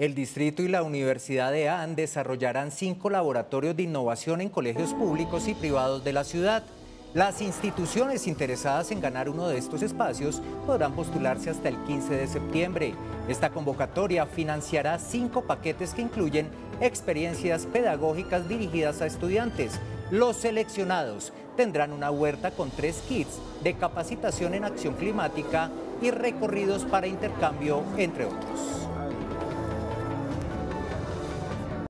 El distrito y la Universidad de AN desarrollarán cinco laboratorios de innovación en colegios públicos y privados de la ciudad. Las instituciones interesadas en ganar uno de estos espacios podrán postularse hasta el 15 de septiembre. Esta convocatoria financiará cinco paquetes que incluyen experiencias pedagógicas dirigidas a estudiantes. Los seleccionados tendrán una huerta con tres kits de capacitación en acción climática y recorridos para intercambio, entre otros.